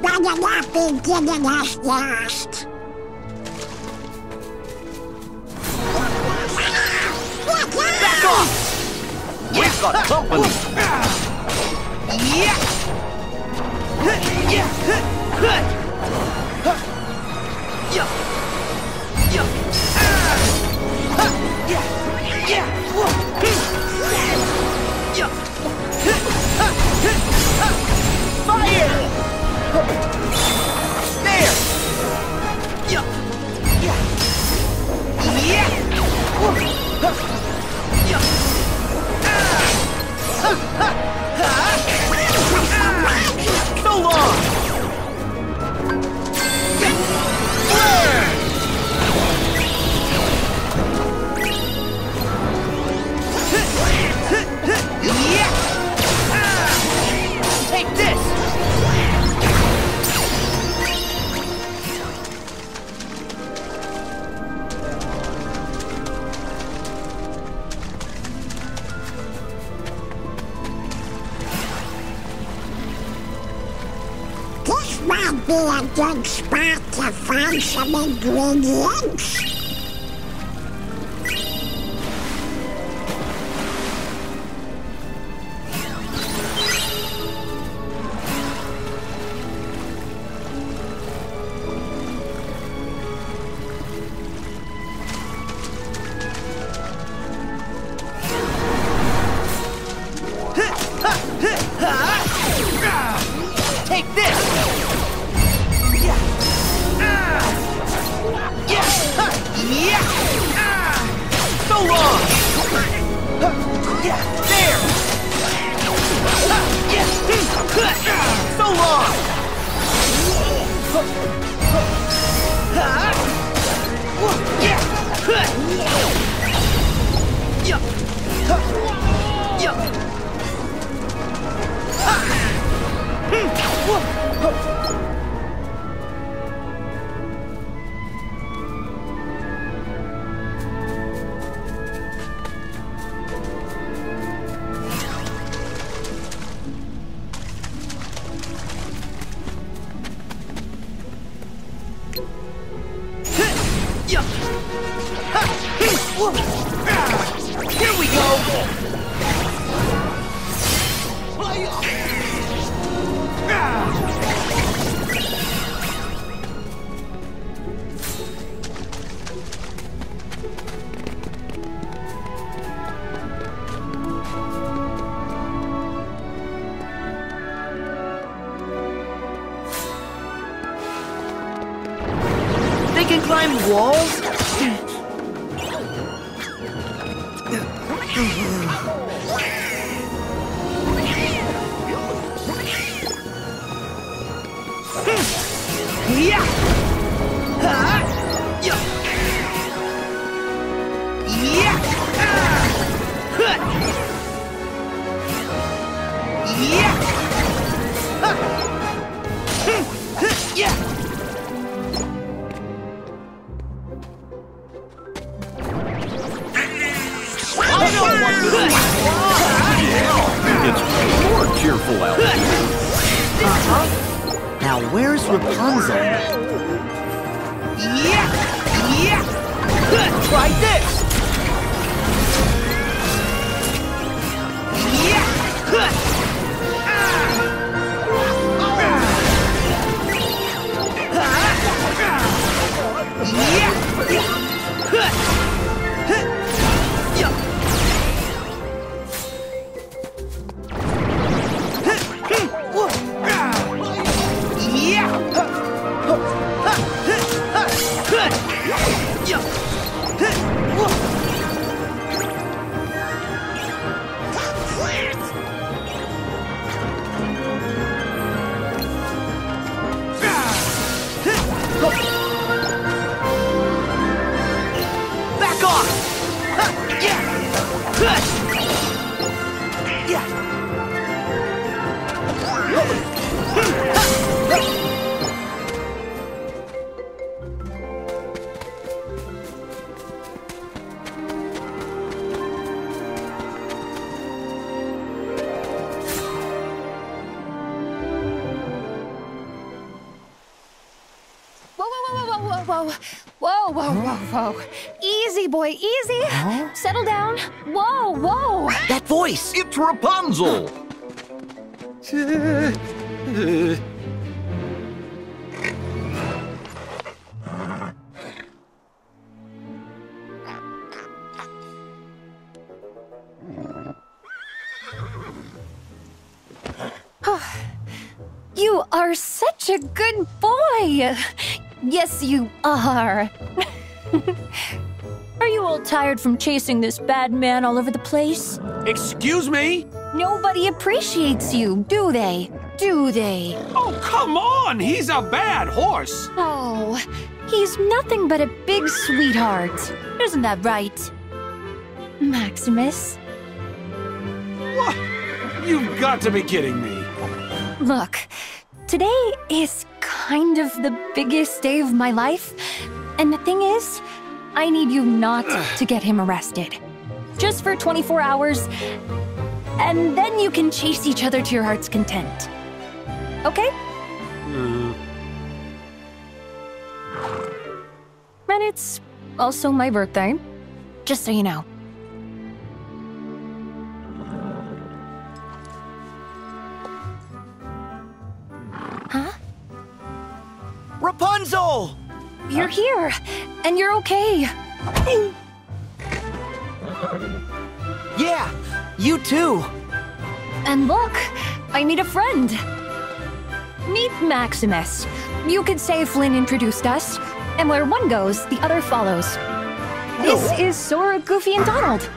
Better not be giving us lost. Back off! We've got company! Fire! There! Yeah! Yeah! Yeah! Might be a good spot to find some ingredients. Here Yeah! Yeah! Try this! Yeah! Yeah! Whoa. Whoa, whoa, whoa. Easy, boy, easy. Settle down. Whoa, whoa. That voice! It's Rapunzel! You are such a good boy. Yes, you are. are you all tired from chasing this bad man all over the place? Excuse me? Nobody appreciates you, do they? Do they? Oh, come on! He's a bad horse! Oh, he's nothing but a big sweetheart. Isn't that right? Maximus, What? You've got to be kidding me. look, today is kind of the biggest day of my life. And the thing is, I need you not to get him arrested. Just for 24 hours, and then you can chase each other to your heart's content. Okay? Mm. And it's also my birthday, just so you know. You're here, and you're okay. Yeah, you too. And look, I meet a friend. Meet Maximus. You could say Flynn introduced us, and where one goes, the other follows. This is Sora, Goofy, and Donald.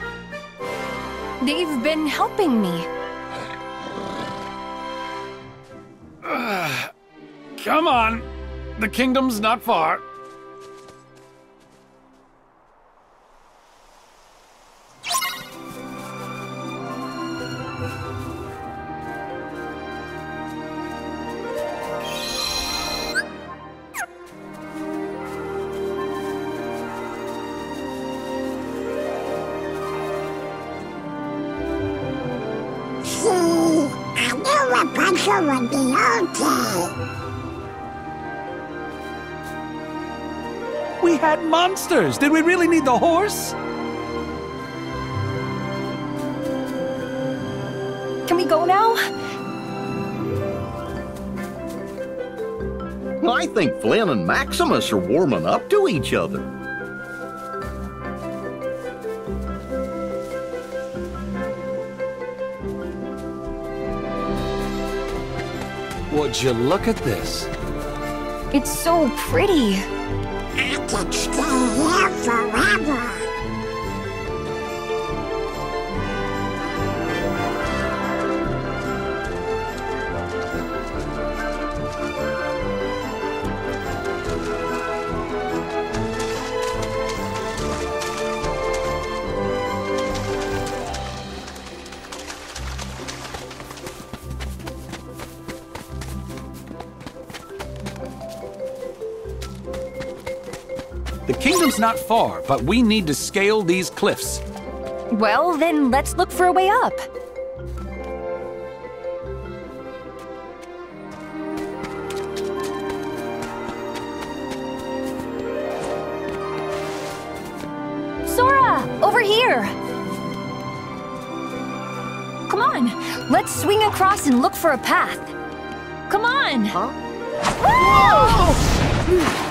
They've been helping me. Come on. The kingdom's not far. Monsters. Did we really need the horse? Can we go now? I think Flynn and Maximus are warming up to each other. Would you look at this? It's so pretty. Could stay here forever. Not far, but we need to scale these cliffs. Well, then let's look for a way up. Sora, over here. Come on, let's swing across and look for a path. Come on. Huh? Woo! I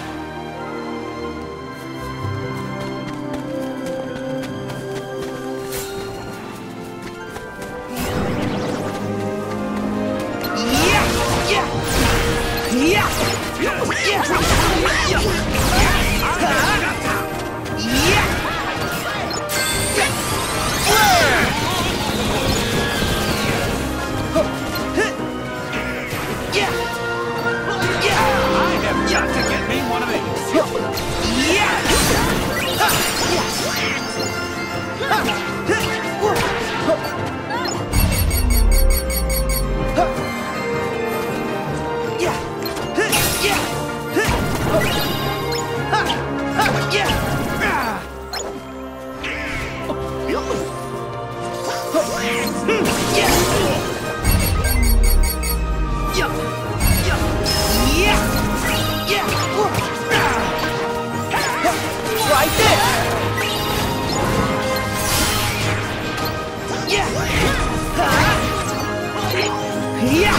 Yeah!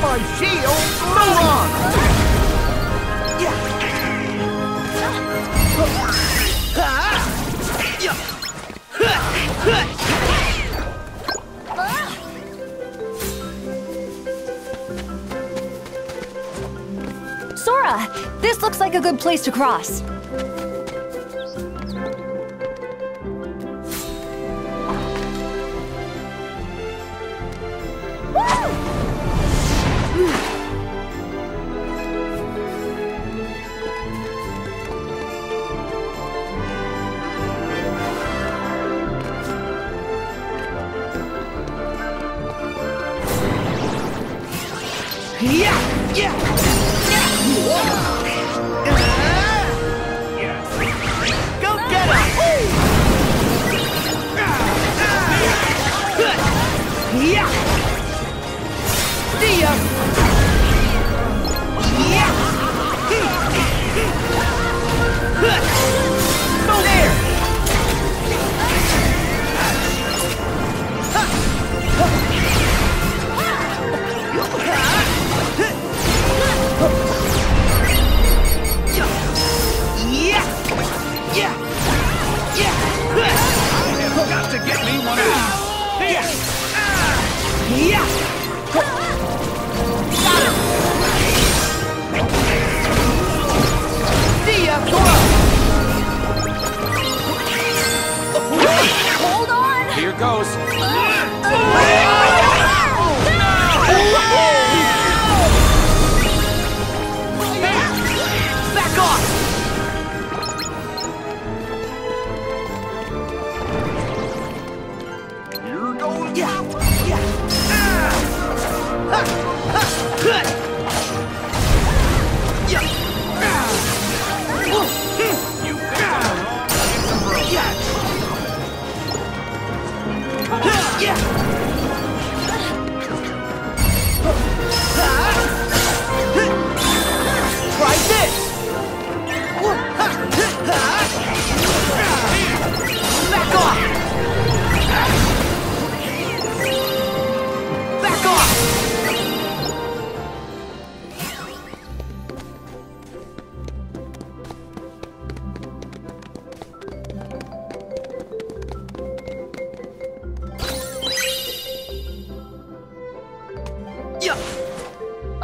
My shield, Moron! Yeah! Sora, this looks like a good place to cross.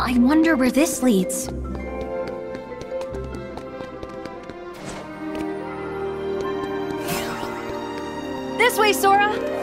I wonder where this leads. This way, Sora!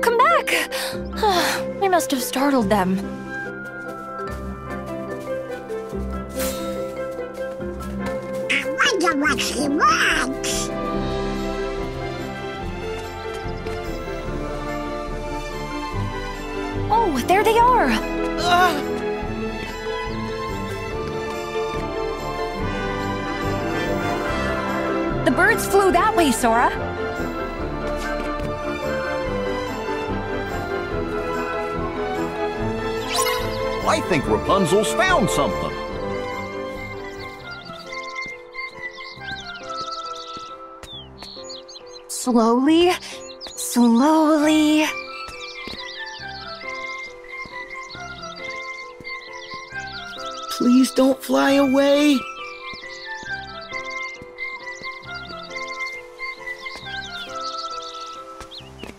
Come back! I must have startled them. I wonder what she wants. Oh, there they are! Ah! The birds flew that way, Sora. I think Rapunzel's found something. Slowly, slowly. Please don't fly away.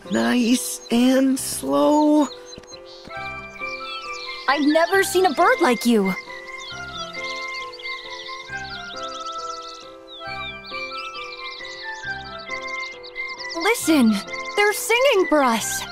Nice and slow. I've never seen a bird like you. Listen, they're singing for us.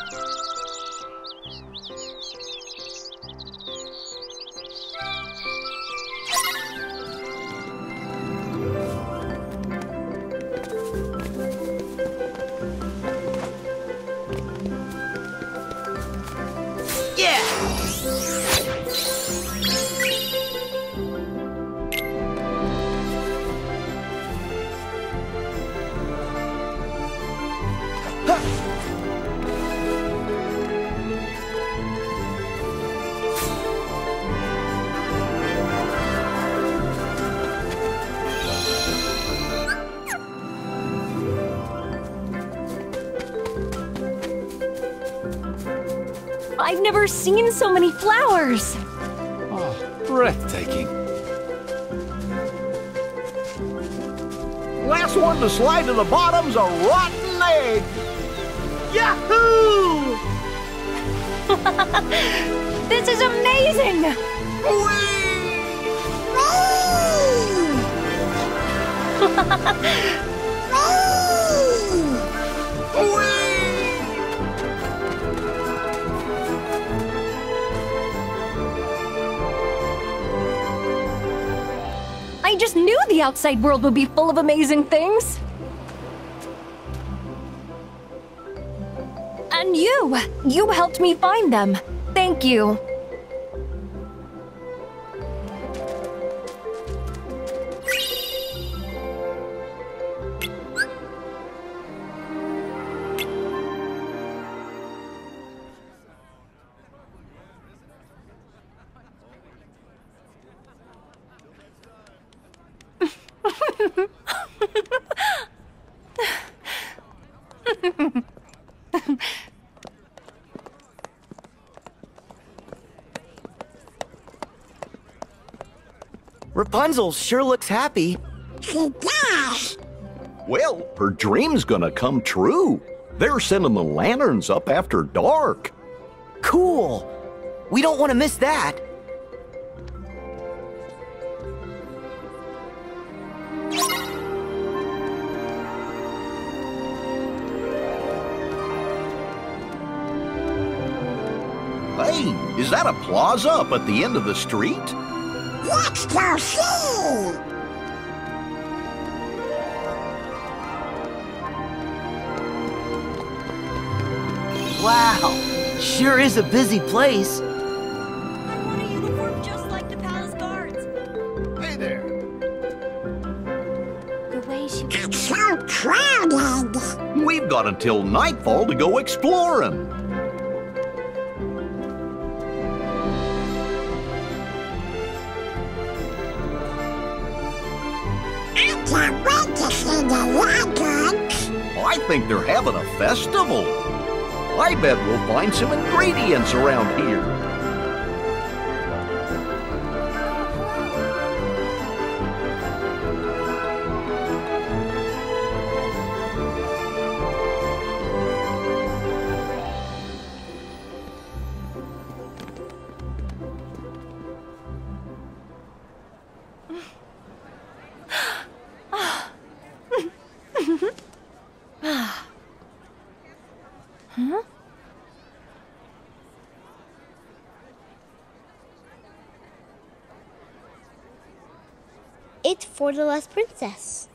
Never seen so many flowers. Oh, breathtaking. Last one to slide to the bottom's a rotten egg. Yahoo! This is amazing! I just knew the outside world would be full of amazing things. And you, you helped me find them. Thank you. Rapunzel sure looks happy. She does. Well, her dream's gonna come true. They're sending the lanterns up after dark. Cool. We don't want to miss that. Hey, is that a plaza up at the end of the street? Let's go see. Wow. Sure is a busy place. I want a uniform just like the palace guards. Hey there. The way she It's so crowded. We've got until nightfall to go exploring. See the. I think they're having a festival. I bet we'll find some ingredients around here. The last princess.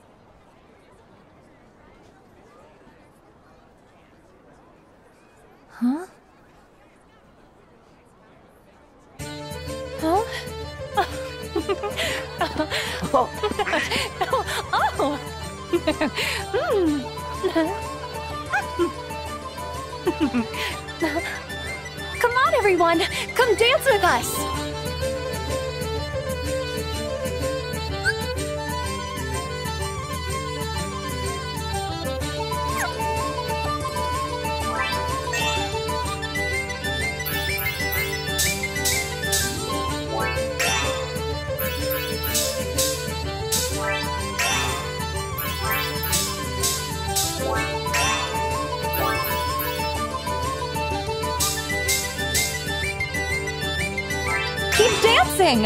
Huh? Huh? oh. Hmm. Come on, everyone! Come dance with us! Keep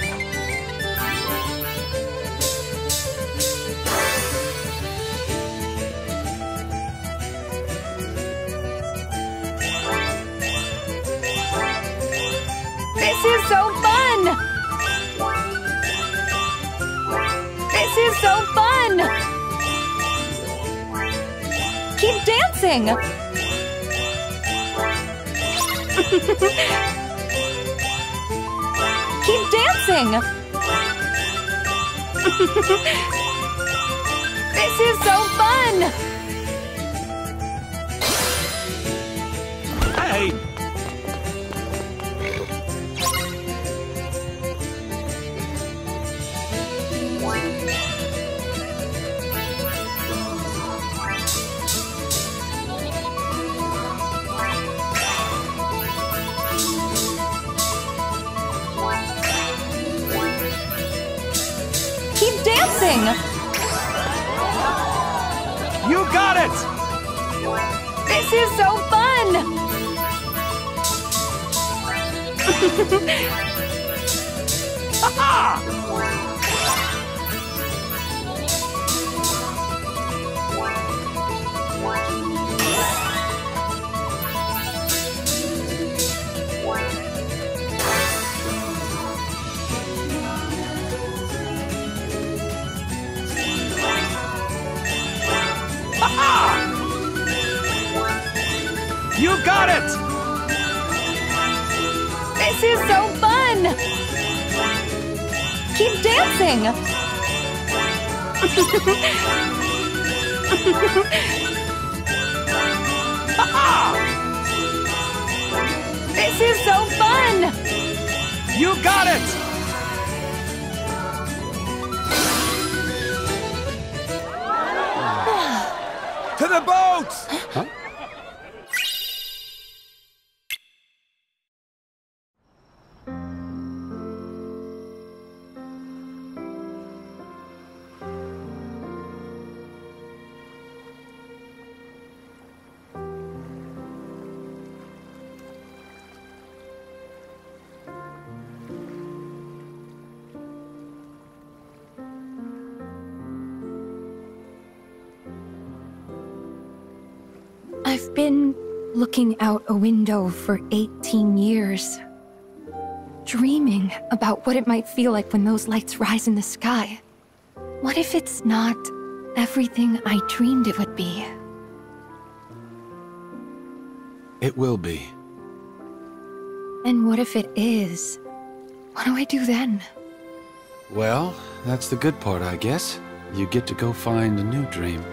Keep dancing! Keep dancing! this is so fun! Got it! This is so fun! dancing! this is so fun! You got it! to the boat! I've been looking out a window for 18 years. Dreaming about what it might feel like when those lights rise in the sky. What if it's not everything I dreamed it would be? It will be. And what if it is? What do I do then? Well, that's the good part, I guess. You get to go find a new dream.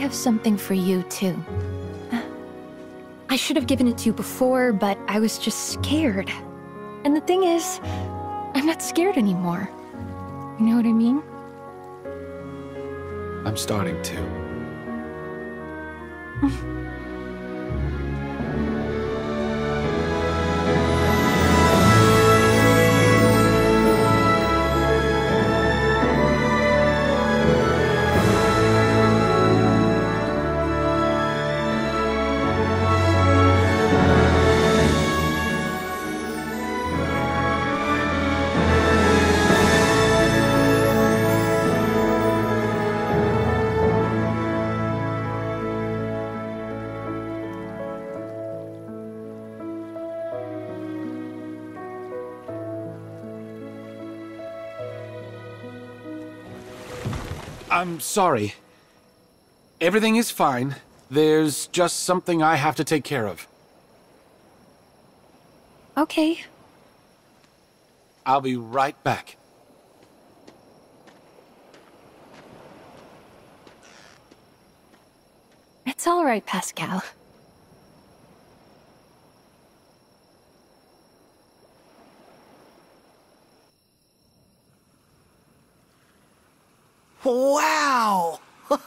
Have something for you, too. I should have given it to you before, but I was just scared. And the thing is, I'm not scared anymore. You know what I mean? I'm starting to. I'm sorry. Everything is fine. There's just something I have to take care of. Okay. I'll be right back. It's all right, Pascal. Wow!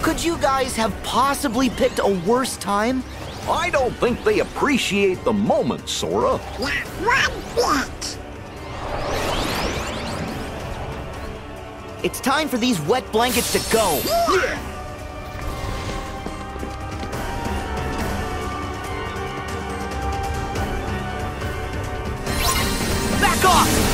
Could you guys have possibly picked a worse time? I don't think they appreciate the moment, Sora. Not one bit. It's time for these wet blankets to go. Back off!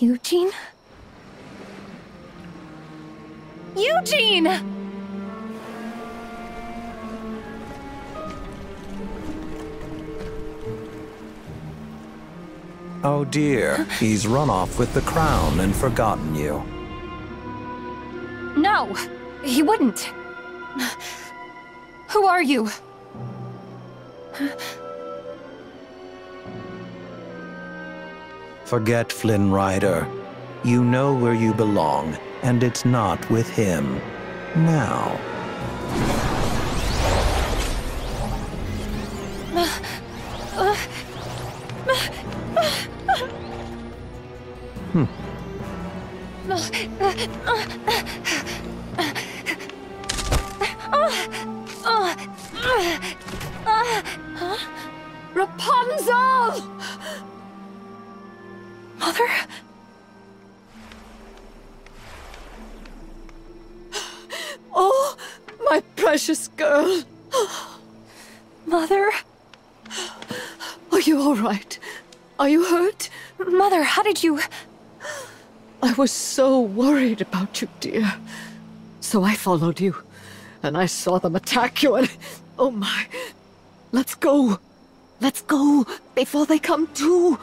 Eugene? Eugene! Oh dear, he's run off with the crown and forgotten you. No, he wouldn't. Who are you? Forget Flynn Rider. You know where you belong, and it's not with him. Now. Hmm. Rapunzel! My precious girl. Mother? Are you all right? Are you hurt? Mother, how did you... I was so worried about you, dear. So I followed you, and I saw them attack you, and... Oh my... Let's go. Let's go, before they come to.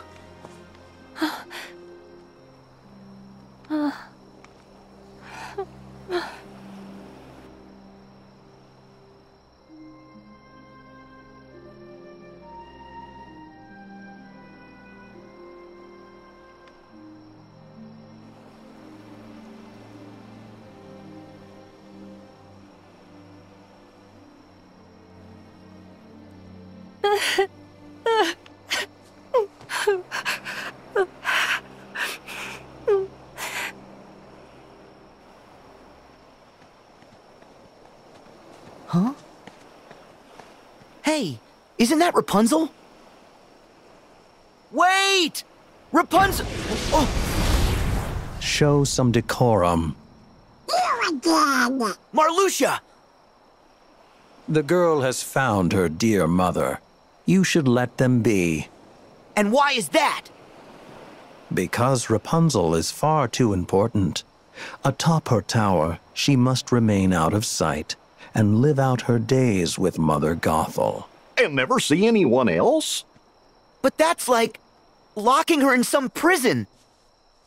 Huh? Isn't that Rapunzel? Wait! Rapunzel! Oh, Show some decorum. You again. Marluxia! The girl has found her dear mother. You should let them be. And why is that? Because Rapunzel is far too important. Atop her tower, she must remain out of sight and live out her days with Mother Gothel. And never see anyone else? But that's like locking her in some prison.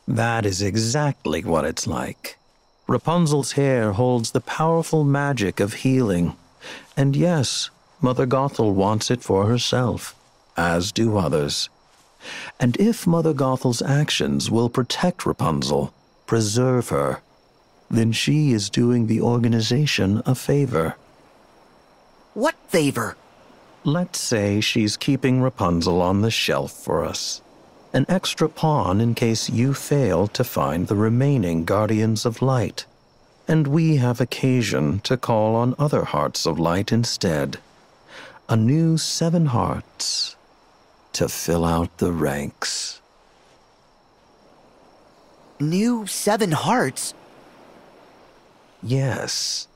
That is exactly what it's like. Rapunzel's hair holds the powerful magic of healing. And yes, Mother Gothel wants it for herself, as do others. And if Mother Gothel's actions will protect Rapunzel, preserve her, then she is doing the organization a favor. What favor? Let's say she's keeping Rapunzel on the shelf for us. An extra pawn in case you fail to find the remaining Guardians of Light. And we have occasion to call on other Hearts of Light instead. A new Seven Hearts to fill out the ranks. New Seven Hearts? Yes.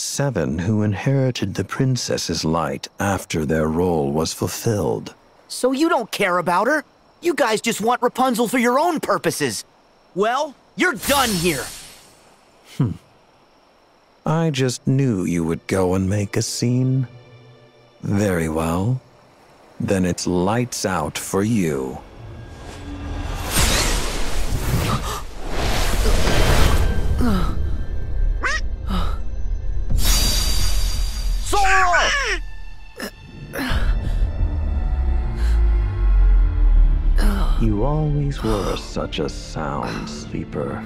Seven who inherited the princess's light after their role was fulfilled. So you don't care about her? You guys just want Rapunzel for your own purposes. Well, you're done here. Hmm. I just knew you would go and make a scene. Very well. Then it's lights out for you. You always were such a sound sleeper.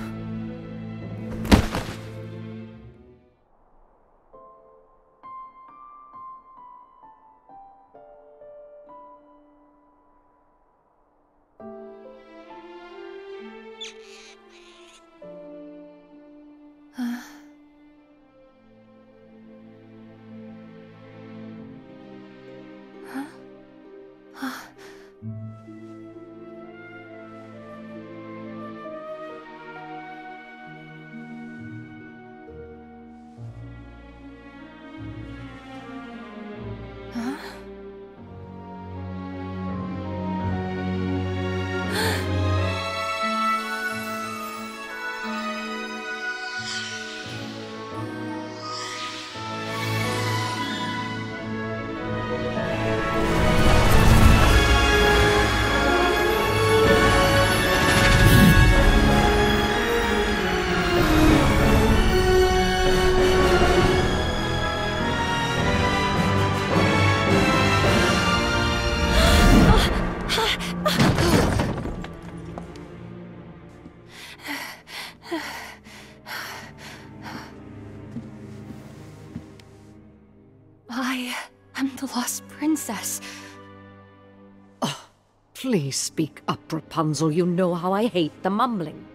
Speak up, Rapunzel. You know how I hate the mumbling.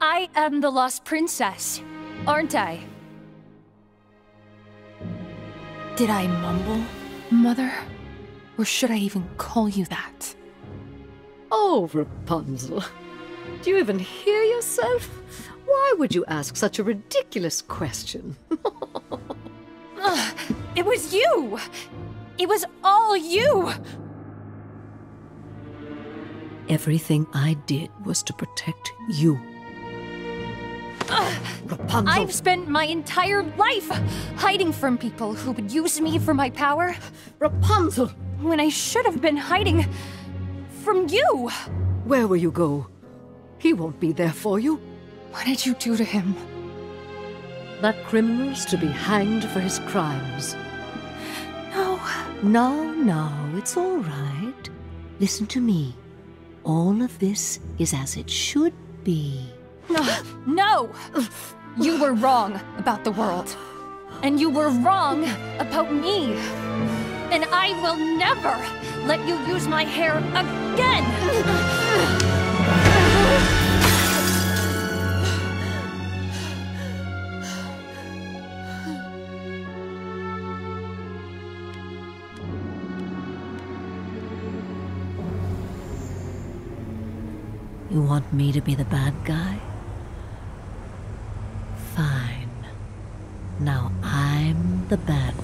I am the lost princess, aren't I? Did I mumble, Mother? Or should I even call you that? Oh, Rapunzel. Do you even hear yourself? Why would you ask such a ridiculous question? Ugh, it was you! It was all you! Everything I did was to protect you. Rapunzel! I've spent my entire life hiding from people who would use me for my power. Rapunzel! When I should have been hiding from you! Where will you go? He won't be there for you. What did you do to him? That criminal's to be hanged for his crimes. No. No, no, it's all right. Listen to me. All of this is as it should be. No! No! You were wrong about the world. And you were wrong about me. And I will never let you use my hair again! Want me to be the bad guy? Fine. Now I'm the bad